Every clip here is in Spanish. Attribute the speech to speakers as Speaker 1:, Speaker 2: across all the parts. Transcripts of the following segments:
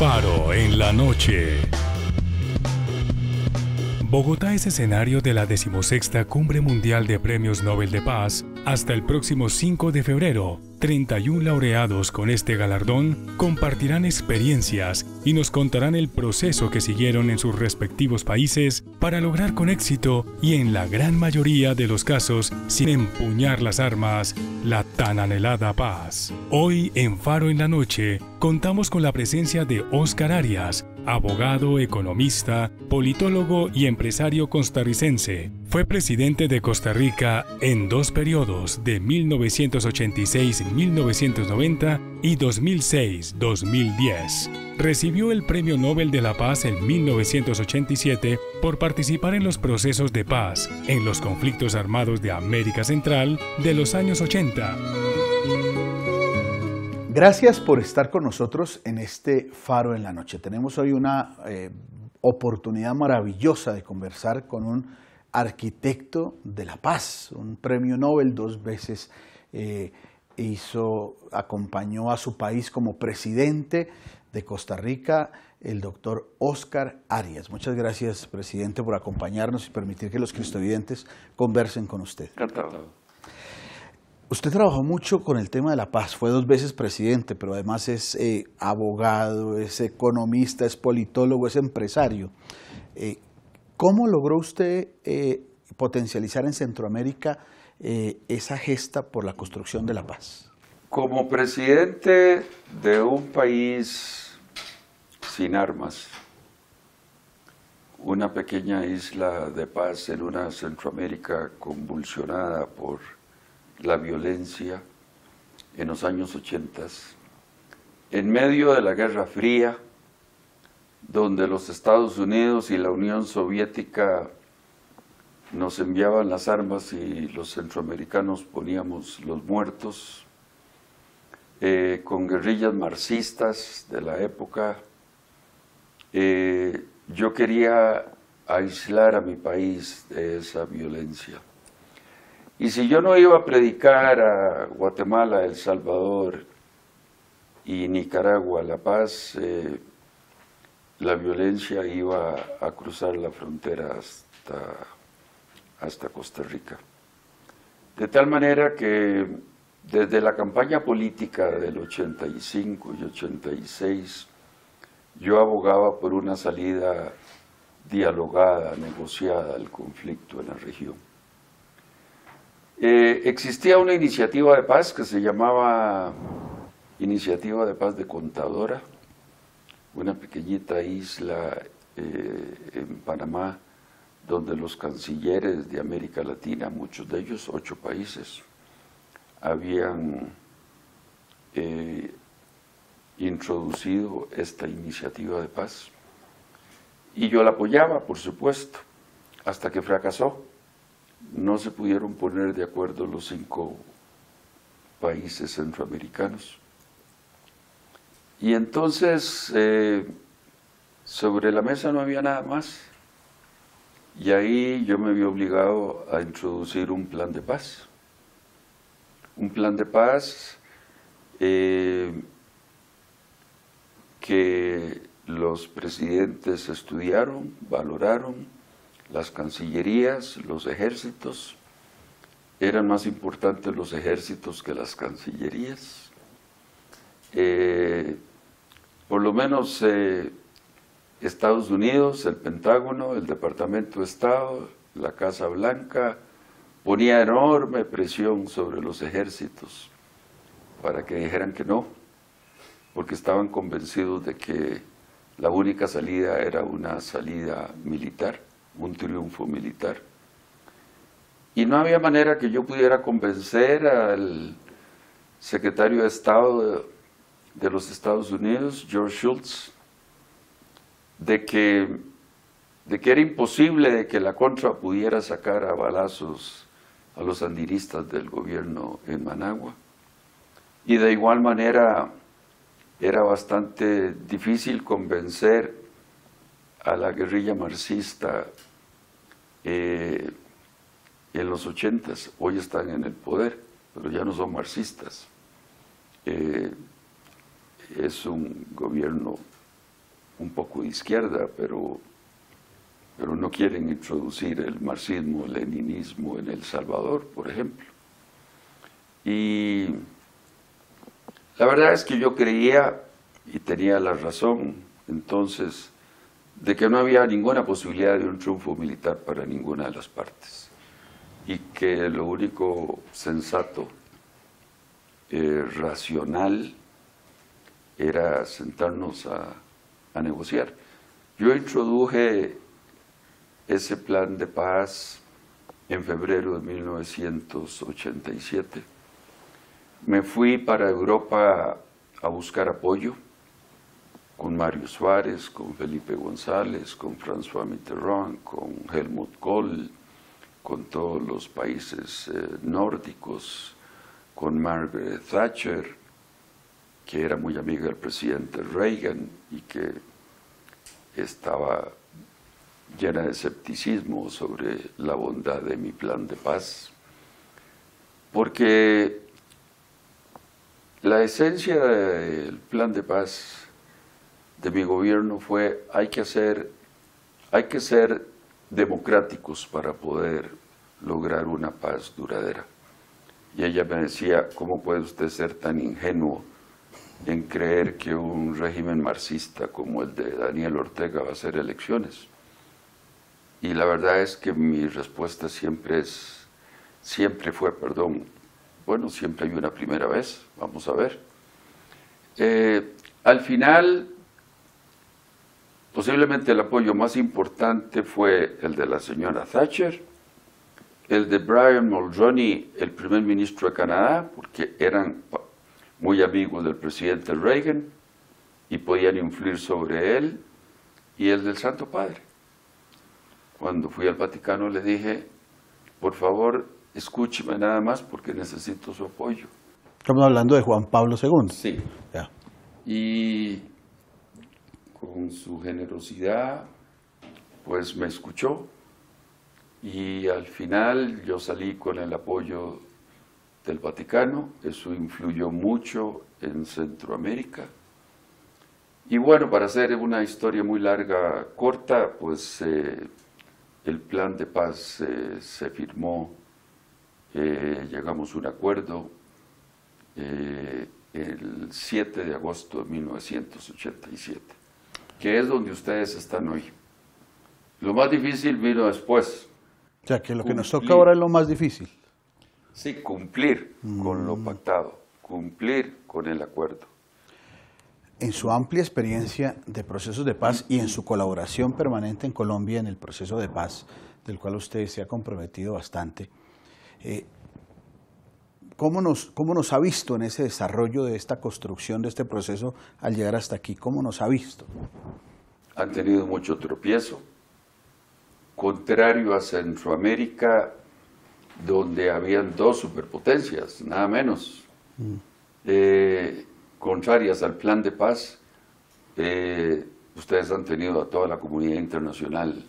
Speaker 1: Faro en la noche. Bogotá es escenario de la decimosexta Cumbre Mundial de Premios Nobel de Paz hasta el próximo 5 de febrero. 31 laureados con este galardón compartirán experiencias y nos contarán el proceso que siguieron en sus respectivos países para lograr con éxito y en la gran mayoría de los casos sin empuñar las armas la tan anhelada paz. Hoy en Faro en la Noche contamos con la presencia de Oscar Arias, abogado, economista, politólogo y empresario costarricense. Fue presidente de Costa Rica en dos periodos de 1986-1990 y 2006-2010. Recibió el Premio Nobel de la Paz en 1987 por participar en los procesos de paz en los conflictos armados de América Central de los años 80.
Speaker 2: Gracias por estar con nosotros en este Faro en la Noche. Tenemos hoy una eh, oportunidad maravillosa de conversar con un arquitecto de la paz, un premio Nobel dos veces. Eh, hizo, acompañó a su país como presidente de Costa Rica, el doctor Oscar Arias. Muchas gracias, presidente, por acompañarnos y permitir que los cristovidentes conversen con usted. Usted trabajó mucho con el tema de la paz, fue dos veces presidente, pero además es eh, abogado, es economista, es politólogo, es empresario. Eh, ¿Cómo logró usted eh, potencializar en Centroamérica esa gesta por la construcción de la paz?
Speaker 3: Como presidente de un país sin armas, una pequeña isla de paz en una Centroamérica convulsionada por la violencia en los años 80, en medio de la Guerra Fría, donde los Estados Unidos y la Unión Soviética nos enviaban las armas y los centroamericanos poníamos los muertos, eh, con guerrillas marxistas de la época. Eh, yo quería aislar a mi país de esa violencia. Y si yo no iba a predicar a Guatemala, El Salvador y Nicaragua la paz, eh, la violencia iba a cruzar la frontera hasta, hasta Costa Rica. De tal manera que desde la campaña política del 85 y 86, yo abogaba por una salida dialogada, negociada al conflicto en la región. Eh, existía una iniciativa de paz que se llamaba Iniciativa de Paz de Contadora, una pequeñita isla eh, en Panamá donde los cancilleres de América Latina, muchos de ellos, ocho países, habían eh, introducido esta iniciativa de paz. Y yo la apoyaba, por supuesto, hasta que fracasó no se pudieron poner de acuerdo los cinco países centroamericanos. Y entonces eh, sobre la mesa no había nada más. Y ahí yo me vi obligado a introducir un plan de paz. Un plan de paz eh, que los presidentes estudiaron, valoraron, las cancillerías, los ejércitos, eran más importantes los ejércitos que las cancillerías. Eh, por lo menos eh, Estados Unidos, el Pentágono, el Departamento de Estado, la Casa Blanca, ponía enorme presión sobre los ejércitos para que dijeran que no, porque estaban convencidos de que la única salida era una salida militar un triunfo militar. Y no había manera que yo pudiera convencer al secretario de Estado de, los Estados Unidos, George Shultz, de que, de que era imposible de que la contra pudiera sacar a balazos a los andinistas del gobierno en Managua. Y de igual manera era bastante difícil convencer a la guerrilla marxista eh, en los ochentas, hoy están en el poder, pero ya no son marxistas. Eh, es un gobierno un poco de izquierda, pero, pero no quieren introducir el marxismo, el leninismo en El Salvador, por ejemplo. Y la verdad es que yo creía, y tenía la razón entonces, de que no había ninguna posibilidad de un triunfo militar para ninguna de las partes y que lo único sensato, eh, racional, era sentarnos a, a negociar. Yo introduje ese plan de paz en febrero de 1987. Me fui para Europa a buscar apoyo con Mario Suárez, con Felipe González, con François Mitterrand, con Helmut Kohl, con todos los países eh, nórdicos, con Margaret Thatcher, que era muy amiga del presidente Reagan y que estaba llena de escepticismo sobre la bondad de mi plan de paz, porque la esencia del plan de paz de mi gobierno fue hay que hacer, hay que ser democráticos para poder lograr una paz duradera. Y ella me decía, ¿cómo puede usted ser tan ingenuo en creer que un régimen marxista como el de Daniel Ortega va a hacer elecciones? Y la verdad es que mi respuesta siempre es, siempre fue, perdón, bueno, siempre hay una primera vez, vamos a ver. Eh, al final, posiblemente el apoyo más importante fue el de la señora Thatcher, el de Brian Mulroney, el primer ministro de Canadá, porque eran muy amigos del presidente Reagan y podían influir sobre él, y el del Santo Padre. Cuando fui al Vaticano le dije, por favor, escúcheme nada más porque necesito su apoyo.
Speaker 2: Estamos hablando de Juan Pablo II.
Speaker 3: Sí. Y con su generosidad, pues me escuchó y al final yo salí con el apoyo del Vaticano, eso influyó mucho en Centroamérica. Y bueno, para hacer una historia muy larga, corta, pues eh, el plan de paz eh, se firmó, eh, llegamos a un acuerdo el 7 de agosto de 1987, que es donde ustedes están hoy. Lo más difícil vino después.
Speaker 2: O sea, que lo que nos toca ahora es lo más difícil.
Speaker 3: Sí, cumplir con lo mm. pactado, cumplir con el acuerdo.
Speaker 2: En su amplia experiencia de procesos de paz y en su colaboración permanente en Colombia en el proceso de paz, del cual usted se ha comprometido bastante, eh, ¿cómo, nos, ¿cómo nos ha visto en ese desarrollo de esta construcción de este proceso al llegar hasta aquí? ¿Cómo nos ha visto?
Speaker 3: Han tenido mucho tropiezo. Contrario a Centroamérica, donde habían dos superpotencias, nada menos, mm. eh, contrarias al plan de paz. Eh, ustedes han tenido a toda la comunidad internacional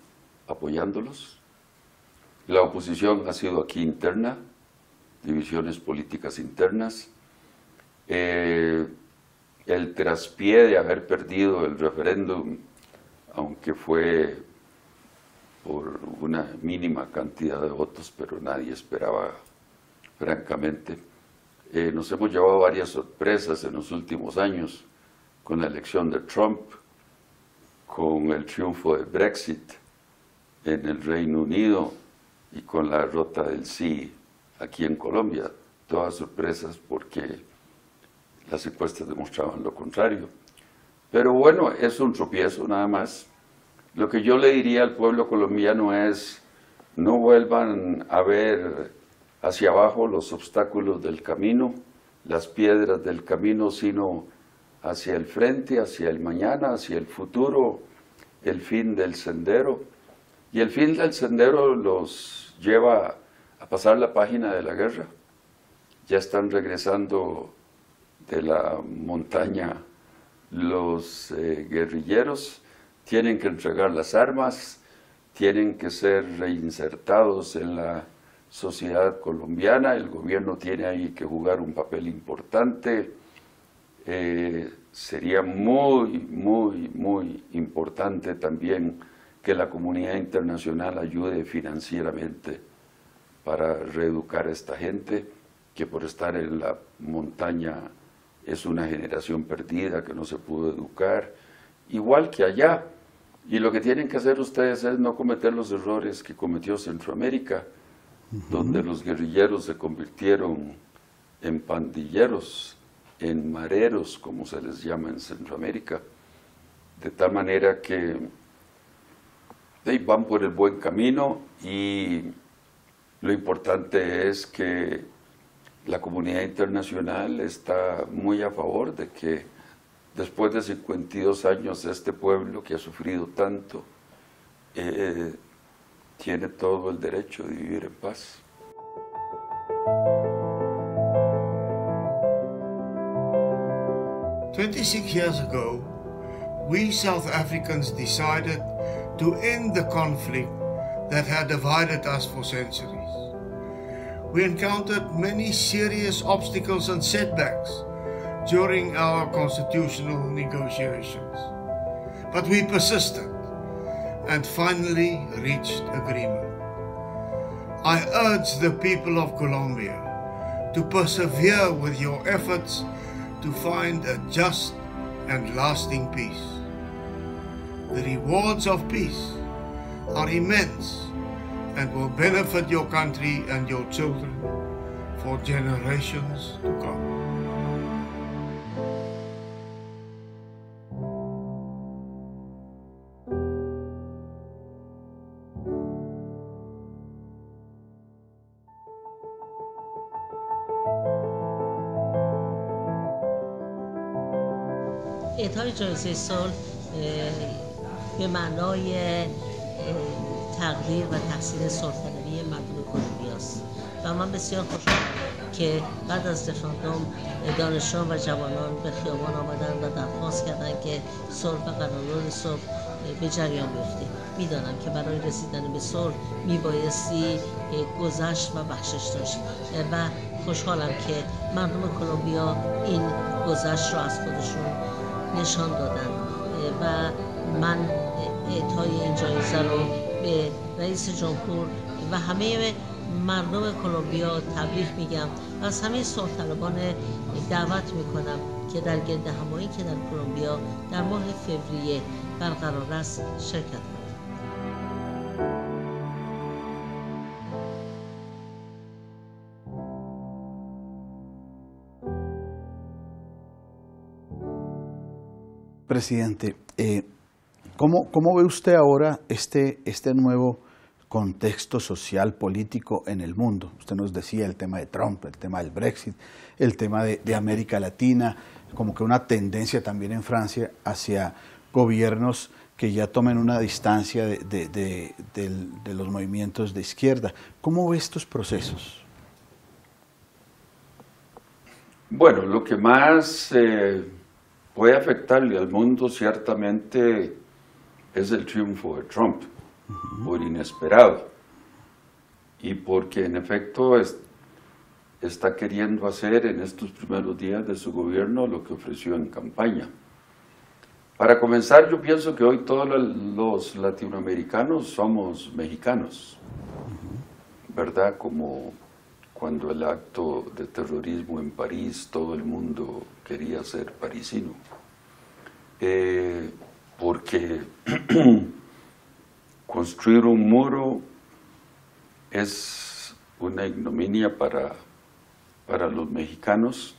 Speaker 3: apoyándolos. La oposición ha sido aquí interna, divisiones políticas internas. Eh, el traspié de haber perdido el referéndum, aunque fue por una mínima cantidad de votos, pero nadie esperaba, francamente. Eh, nos hemos llevado varias sorpresas en los últimos años con la elección de Trump, con el triunfo de Brexit en el Reino Unido y con la derrota del sí aquí en Colombia. Todas sorpresas porque las encuestas demostraban lo contrario. Pero bueno, es un tropiezo nada más lo que yo le diría al pueblo colombiano es, no vuelvan a ver hacia abajo los obstáculos del camino, las piedras del camino, sino hacia el frente, hacia el mañana, hacia el futuro, el fin del sendero. Y el fin del sendero los lleva a pasar la página de la guerra. Ya están regresando de la montaña los eh, guerrilleros tienen que entregar las armas, tienen que ser reinsertados en la sociedad colombiana, el gobierno tiene ahí que jugar un papel importante, eh, sería muy, muy, muy importante también que la comunidad internacional ayude financieramente para reeducar a esta gente que por estar en la montaña es una generación perdida que no se pudo educar, igual que allá. Y lo que tienen que hacer ustedes es no cometer los errores que cometió Centroamérica, donde los guerrilleros se convirtieron en pandilleros, en mareros, como se les llama en Centroamérica, de tal manera que van por el buen camino y lo importante es que la comunidad internacional está muy a favor de que después de 52 años este pueblo que ha sufrido tanto eh, tiene todo el derecho de vivir en paz.
Speaker 4: Twenty-six years ago, we South Africans decided to end the conflict that had divided us for centuries. We encountered many serious obstacles and setbacks during our constitutional negotiations. But we persisted and finally reached agreement. I urge the people of Colombia to persevere with your efforts to find a just and lasting peace. The rewards of peace are immense and will benefit your country and your children for generations to come.
Speaker 5: اعطای جایزه سال به معنای تقدیر و تحصیل سلطنوی مردم کلمبیاست. و من بسیار خوشحالم که بعد از رفراندوم دانشجویان و جوانان به خیابان آمدن و درخواست کردن که صلح و قرارداد صلح به جریان بیفته. می‌دانم که برای رسیدن به صلح میبایستی گذشت و بخشش داشت. و خوشحالم که مردم کلمبیا این گذشت رو از خودشون نشان دادن. و من اعطای این جایزه رو به رئیس جمهور و همه مردم کلمبیا تبریک میگم و از همه سلطنبان دعوت می‌کنم که در گرد همایی که در کلمبیا در ماه فوریه برقرار است شرکت کنند
Speaker 2: Presidente, eh, ¿cómo, ¿cómo, ve usted ahora este, este nuevo contexto social, político en el mundo? Usted nos decía el tema de Trump, el tema del Brexit, el tema de, América Latina, como que una tendencia también en Francia hacia gobiernos que ya tomen una distancia de, los movimientos de izquierda. ¿Cómo ve estos procesos?
Speaker 3: Bueno, lo que más eh, puede afectarle al mundo ciertamente es el triunfo de Trump, uh por inesperado, y porque en efecto es, está queriendo hacer en estos primeros días de su gobierno lo que ofreció en campaña. Para comenzar, yo pienso que hoy todos los latinoamericanos somos mexicanos, ¿verdad? Como cuando el acto de terrorismo en París, todo el mundo quería ser parisino. Eh, porque construir un muro es una ignominia para, para los mexicanos,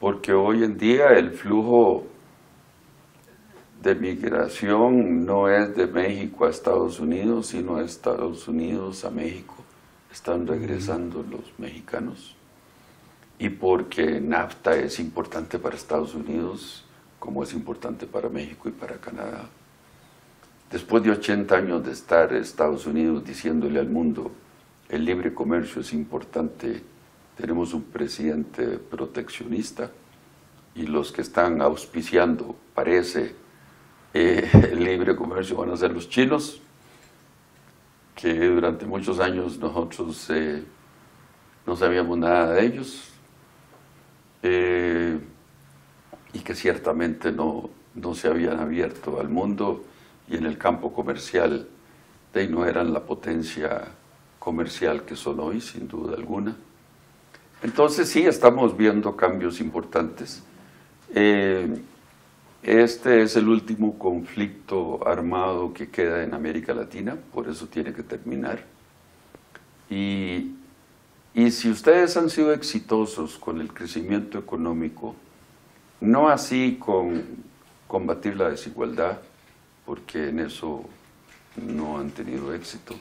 Speaker 3: porque hoy en día el flujo de migración no es de México a Estados Unidos, sino de Estados Unidos a México. Están regresando los mexicanos. Y porque NAFTA es importante para Estados Unidos, como es importante para México y para Canadá. Después de 80 años de estar Estados Unidos diciéndole al mundo, el libre comercio es importante, tenemos un presidente proteccionista y los que están auspiciando, parece, eh, el libre comercio van a ser los chinos, que durante muchos años nosotros eh, no sabíamos nada de ellos. Eh, y que ciertamente no, no se habían abierto al mundo y en el campo comercial de no eran la potencia comercial que son hoy, sin duda alguna. Entonces sí, estamos viendo cambios importantes. Eh, este es el último conflicto armado que queda en América Latina, por eso tiene que terminar. Y, y si ustedes han sido exitosos con el crecimiento económico, no así con combatir la desigualdad, porque en eso no han tenido éxito.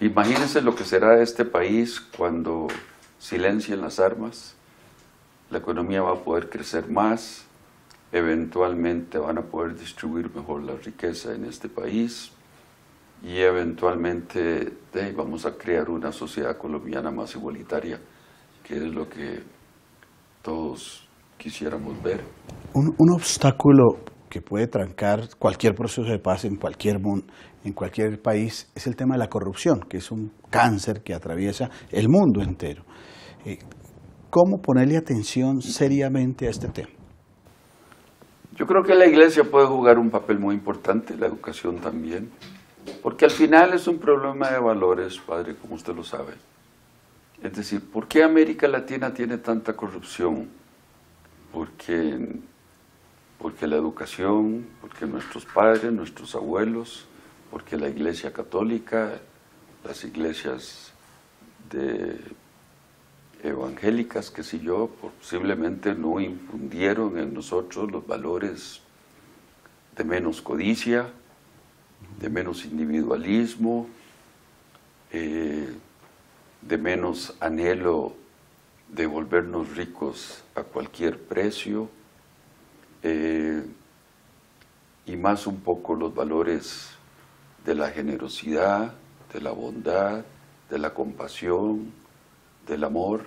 Speaker 3: Imagínense lo que será este país cuando silencien las armas, la economía va a poder crecer más, eventualmente van a poder distribuir mejor la riqueza en este país y eventualmente vamos a crear una sociedad colombiana más igualitaria, que es lo que todos quisiéramos ver.
Speaker 2: Un, un obstáculo que puede trancar cualquier proceso de paz en cualquier, en cualquier país es el tema de la corrupción, que es un cáncer que atraviesa el mundo entero. Eh, ¿Cómo ponerle atención seriamente a este tema?
Speaker 3: Yo creo que la iglesia puede jugar un papel muy importante, la educación también, porque al final es un problema de valores, padre, como usted lo sabe. Es decir, ¿por qué América Latina tiene tanta corrupción? Porque porque la educación, porque nuestros padres, nuestros abuelos, porque la iglesia católica, las iglesias evangélicas, que sé yo, posiblemente no infundieron en nosotros los valores de menos codicia, de menos individualismo, eh, de menos anhelo de volvernos ricos a cualquier precio, eh, y más un poco los valores de la generosidad, de la bondad, de la compasión, del amor.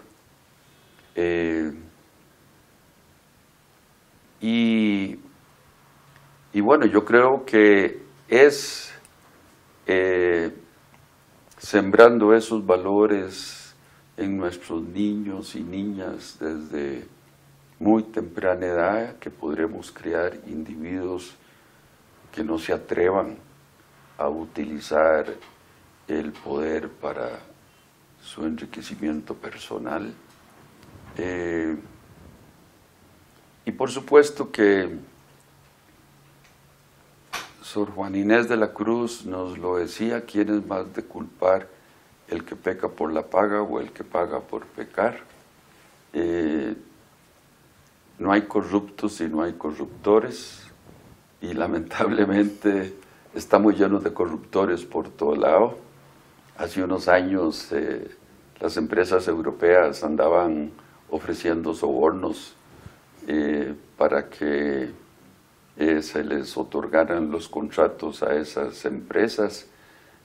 Speaker 3: Eh, y, bueno, yo creo que es eh, sembrando esos valores en nuestros niños y niñas desde muy temprana edad que podremos crear individuos que no se atrevan a utilizar el poder para su enriquecimiento personal. Eh, y por supuesto que Sor Juan Inés de la Cruz nos lo decía, ¿quién es más de culpar el que peca por la paga o el que paga por pecar? Eh, no hay corruptos y no hay corruptores y lamentablemente estamos llenos de corruptores por todo lado. Hace unos años eh, las empresas europeas andaban ofreciendo sobornos eh, para que se les otorgaran los contratos a esas empresas.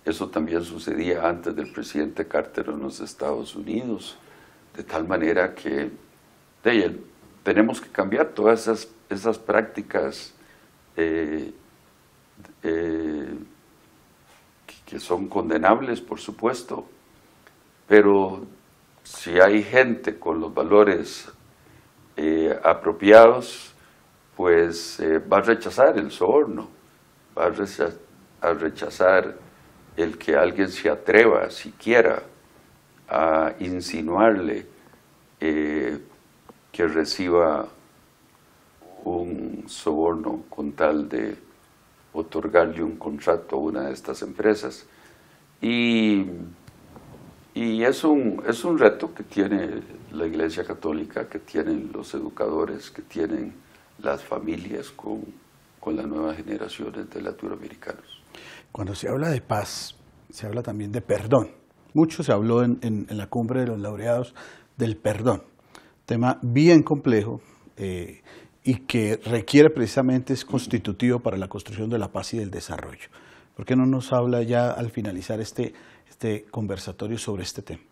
Speaker 3: Eso también sucedía antes del presidente Carter en los Estados Unidos, de tal manera que tenemos que cambiar todas esas, esas prácticas eh, eh, que son condenables, por supuesto, pero si hay gente con los valores eh, apropiados, pues va a rechazar el soborno, va a rechazar el que alguien se atreva siquiera a insinuarle que reciba un soborno con tal de otorgarle un contrato a una de estas empresas. Y, y es, un, es un reto que tiene la Iglesia Católica, que tienen los educadores, que tienen las familias con, con las nuevas generaciones de latinoamericanos.
Speaker 2: Cuando se habla de paz, se habla también de perdón. Mucho se habló en, en, en la cumbre de los laureados del perdón tema bien complejo eh, y que requiere precisamente, es constitutivo para la construcción de la paz y del desarrollo. ¿Por qué no nos habla ya al finalizar este, este conversatorio sobre este tema?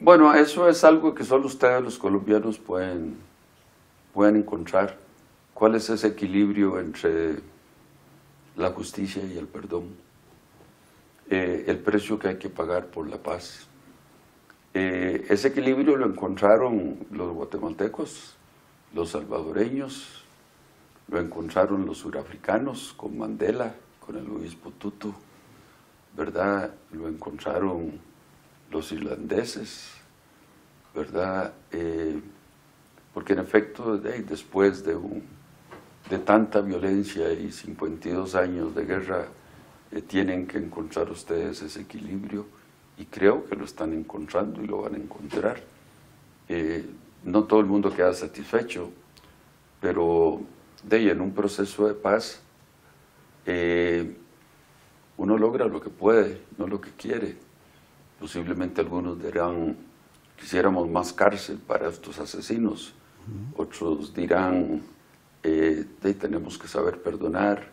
Speaker 3: Bueno, eso es algo que solo ustedes los colombianos pueden, pueden encontrar. ¿Cuál es ese equilibrio entre la justicia y el perdón? Eh, el precio que hay que pagar por la paz. Eh, ese equilibrio lo encontraron los guatemaltecos los salvadoreños, lo encontraron los surafricanos con Mandela, con el obispo Tutu, ¿verdad? Lo encontraron los irlandeses, ¿verdad? Eh, porque en efecto, después de, de tanta violencia y 52 años de guerra, eh, tienen que encontrar ustedes ese equilibrio y creo que lo están encontrando y lo van a encontrar. Eh, no todo el mundo queda satisfecho, pero de ahí en un proceso de paz eh, uno logra lo que puede, no lo que quiere. Posiblemente algunos dirán, quisiéramos más cárcel para estos asesinos. Otros dirán, eh, tenemos que saber perdonar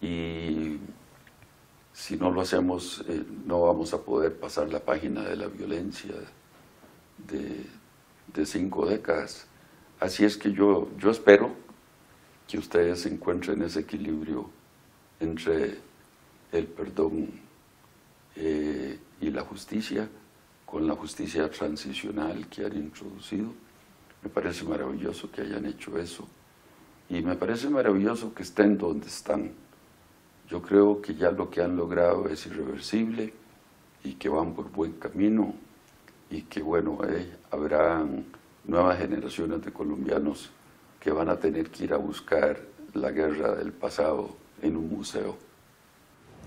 Speaker 3: y si no lo hacemos eh, no vamos a poder pasar la página de la violencia de, cinco décadas. Así es que yo, yo espero que ustedes encuentren ese equilibrio entre el perdón eh, y la justicia, con la justicia transicional que han introducido. Me parece maravilloso que hayan hecho eso. Y me parece maravilloso que estén donde están. Yo creo que ya lo que han logrado es irreversible y que van por buen camino y que bueno, eh, habrán nuevas generaciones de colombianos que van a tener que ir a buscar la guerra del pasado en un museo.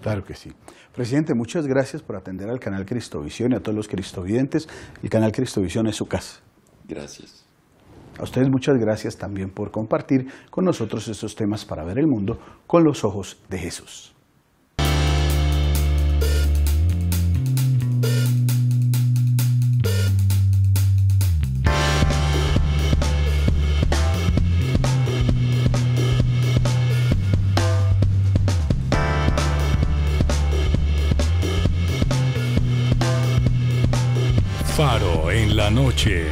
Speaker 2: Claro que sí. Presidente, muchas gracias por atender al canal Cristovisión y a todos los cristovidentes. El canal Cristovisión es su casa.
Speaker 3: Gracias.
Speaker 2: A ustedes muchas gracias también por compartir con nosotros estos temas para ver el mundo con los ojos de Jesús.
Speaker 1: Faro en la noche.